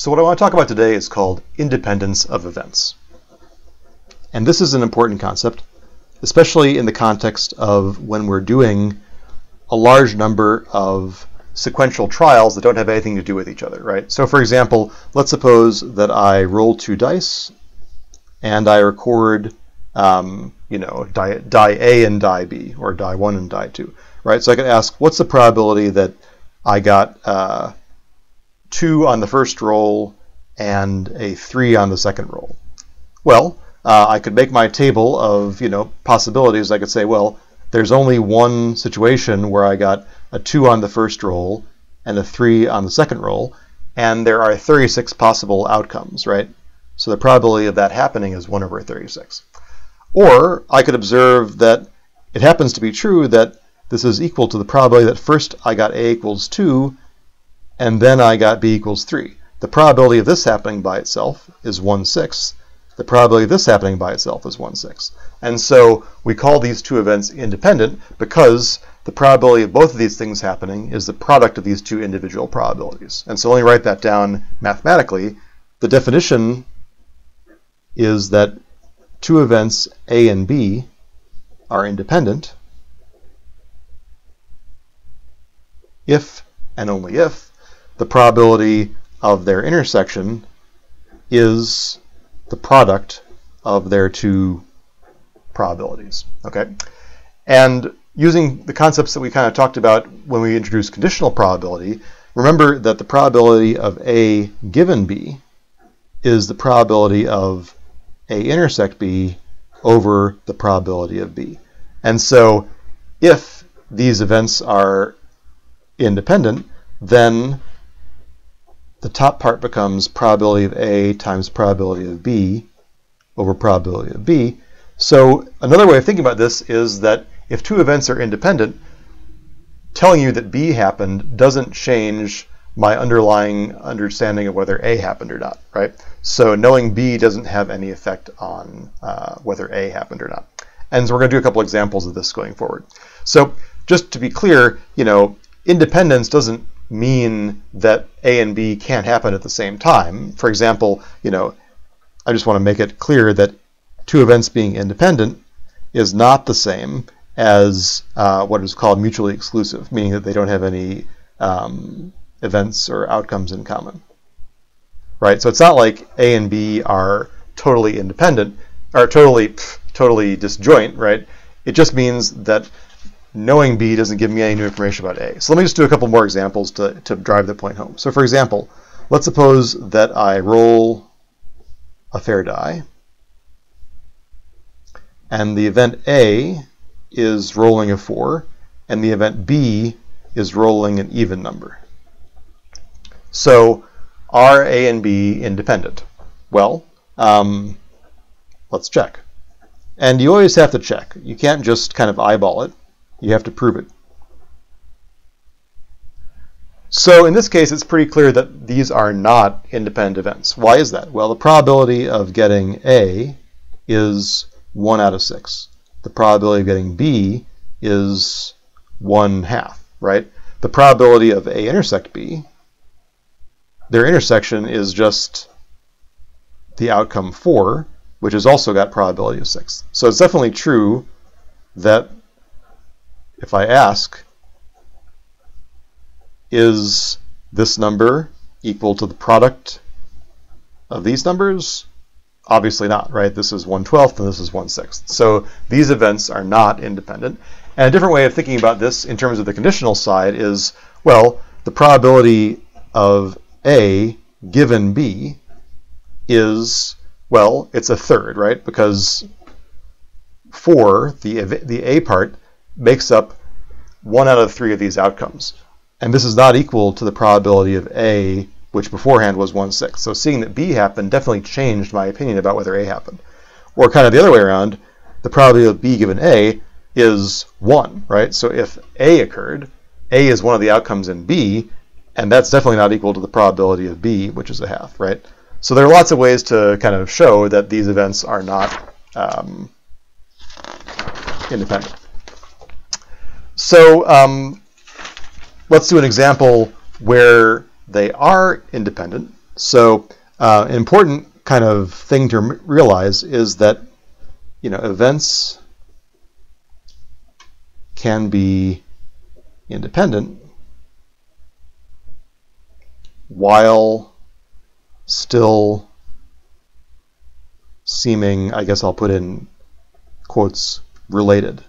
So what I want to talk about today is called independence of events. And this is an important concept, especially in the context of when we're doing a large number of sequential trials that don't have anything to do with each other, right? So for example, let's suppose that I roll two dice and I record, um, you know, die, die A and die B, or die 1 and die 2, right? So I can ask, what's the probability that I got uh, two on the first roll and a three on the second roll? Well, uh, I could make my table of you know possibilities. I could say, well, there's only one situation where I got a two on the first roll and a three on the second roll, and there are 36 possible outcomes, right? So the probability of that happening is 1 over 36. Or I could observe that it happens to be true that this is equal to the probability that first I got a equals 2 and then I got b equals 3. The probability of this happening by itself is 1 sixth. The probability of this happening by itself is 1 sixth. And so we call these two events independent because the probability of both of these things happening is the product of these two individual probabilities. And so let me write that down mathematically. The definition is that two events A and B are independent if and only if the probability of their intersection is the product of their two probabilities. Okay, and using the concepts that we kind of talked about when we introduced conditional probability, remember that the probability of A given B is the probability of A intersect B over the probability of B. And so if these events are independent, then the top part becomes probability of A times probability of B over probability of B. So another way of thinking about this is that if two events are independent, telling you that B happened doesn't change my underlying understanding of whether A happened or not, right? So knowing B doesn't have any effect on uh, whether A happened or not. And so we're going to do a couple examples of this going forward. So just to be clear, you know, independence doesn't mean that A and B can't happen at the same time. For example, you know, I just want to make it clear that two events being independent is not the same as uh, what is called mutually exclusive, meaning that they don't have any um, events or outcomes in common. Right? So it's not like A and B are totally independent, or totally, totally disjoint, right? It just means that knowing B doesn't give me any new information about A. So let me just do a couple more examples to, to drive the point home. So for example, let's suppose that I roll a fair die, and the event A is rolling a 4, and the event B is rolling an even number. So are A and B independent? Well, um, let's check. And you always have to check. You can't just kind of eyeball it. You have to prove it. So in this case, it's pretty clear that these are not independent events. Why is that? Well, the probability of getting A is 1 out of 6. The probability of getting B is 1 half, right? The probability of A intersect B, their intersection is just the outcome 4, which has also got probability of 6. So it's definitely true that if I ask, is this number equal to the product of these numbers? Obviously not, right? This is 1 12th and this is 1 6th. So these events are not independent. And a different way of thinking about this in terms of the conditional side is, well, the probability of A given B is, well, it's a third, right? Because 4, the, the A part, makes up one out of three of these outcomes. And this is not equal to the probability of A, which beforehand was 1 6. So seeing that B happened definitely changed my opinion about whether A happened. Or kind of the other way around, the probability of B given A is 1, right? So if A occurred, A is one of the outcomes in B, and that's definitely not equal to the probability of B, which is a half, right? So there are lots of ways to kind of show that these events are not um, independent. So um, let's do an example where they are independent. So uh, an important kind of thing to realize is that you know events can be independent while still seeming, I guess I'll put in quotes, related.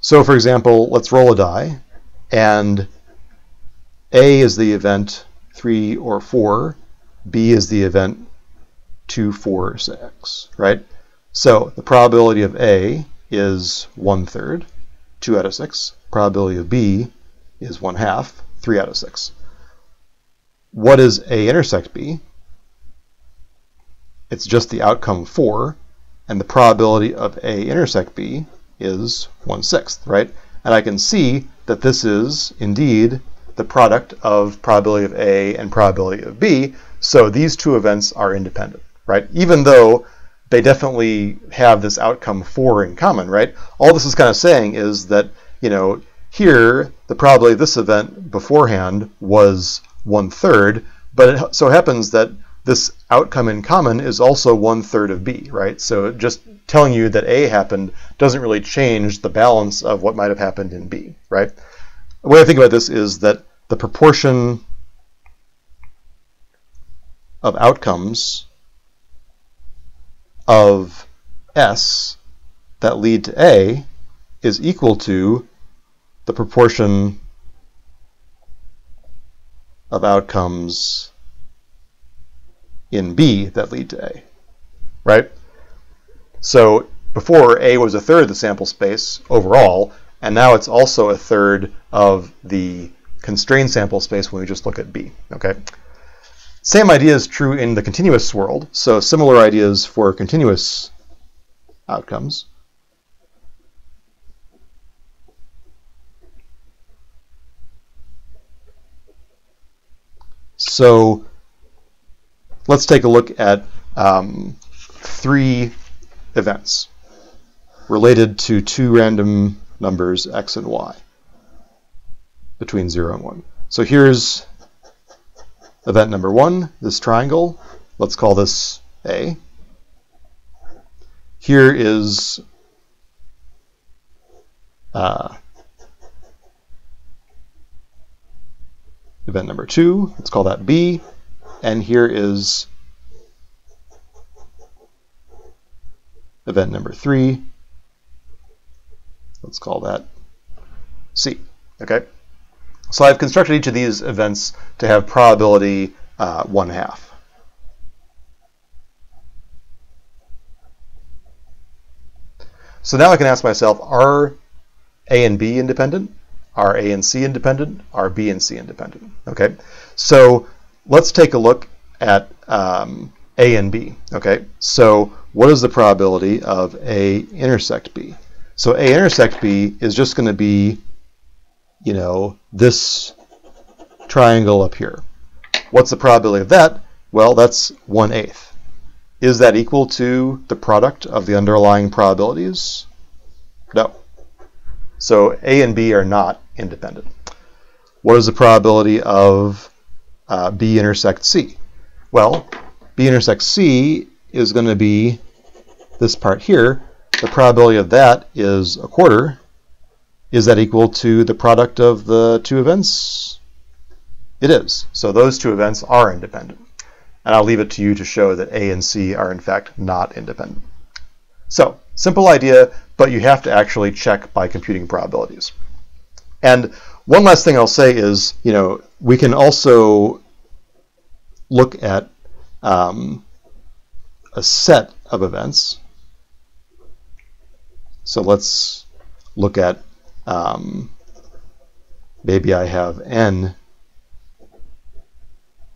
So for example, let's roll a die, and A is the event 3 or 4, B is the event 2, 4, 6, right? So the probability of A is 1 third, 2 out of 6. Probability of B is 1 half, 3 out of 6. What is A intersect B? It's just the outcome 4, and the probability of A intersect B is 1 sixth, right? And I can see that this is indeed the product of probability of A and probability of B, so these two events are independent, right? Even though they definitely have this outcome 4 in common, right? All this is kind of saying is that, you know, here the probability of this event beforehand was one third, but it so happens that this outcome in common is also one third of B, right? So just telling you that A happened doesn't really change the balance of what might have happened in B, right? The way I think about this is that the proportion of outcomes of S that lead to A is equal to the proportion of outcomes in B that lead to A, right? So before A was a third of the sample space overall, and now it's also a third of the constrained sample space when we just look at B, okay? Same idea is true in the continuous world, so similar ideas for continuous outcomes. So let's take a look at um, three events related to two random numbers x and y between 0 and 1. So here's event number 1, this triangle. Let's call this A. Here is uh, event number 2. Let's call that B and here is event number three. Let's call that C. Okay. So I've constructed each of these events to have probability uh, one half. So now I can ask myself, are A and B independent? Are A and C independent? Are B and C independent? Okay. So let's take a look at um, A and B. Okay, so what is the probability of A intersect B? So A intersect B is just going to be, you know, this triangle up here. What's the probability of that? Well, that's 1 eighth. Is that equal to the product of the underlying probabilities? No. So A and B are not independent. What is the probability of uh, B intersect C? Well, B intersects C is going to be this part here. The probability of that is a quarter. Is that equal to the product of the two events? It is. So those two events are independent. And I'll leave it to you to show that A and C are in fact not independent. So, simple idea, but you have to actually check by computing probabilities. And one last thing I'll say is, you know, we can also look at um, a set of events. So let's look at um, maybe I have n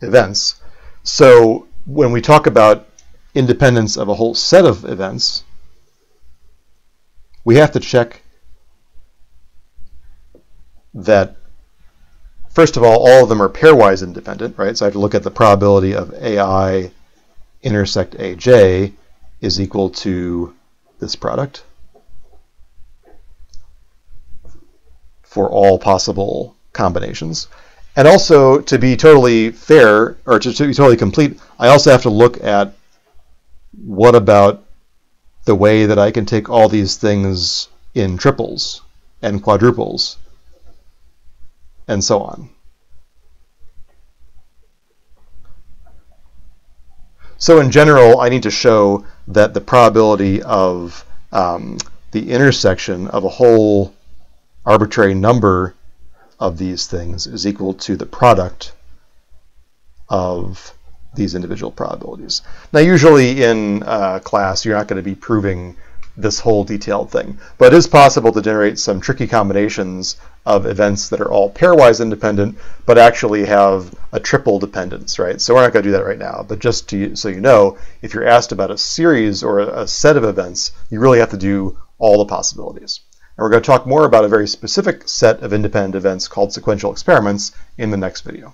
events. So when we talk about independence of a whole set of events, we have to check that, first of all, all of them are pairwise independent, right? So I have to look at the probability of AI intersect AJ is equal to this product for all possible combinations. And also, to be totally fair, or to, to be totally complete, I also have to look at what about the way that I can take all these things in triples and quadruples and so on. So in general, I need to show that the probability of um, the intersection of a whole arbitrary number of these things is equal to the product of these individual probabilities. Now, usually in uh, class, you're not going to be proving this whole detailed thing, but it is possible to generate some tricky combinations of events that are all pairwise independent, but actually have a triple dependence, right? So we're not going to do that right now, but just to, so you know, if you're asked about a series or a set of events, you really have to do all the possibilities. And we're going to talk more about a very specific set of independent events called sequential experiments in the next video.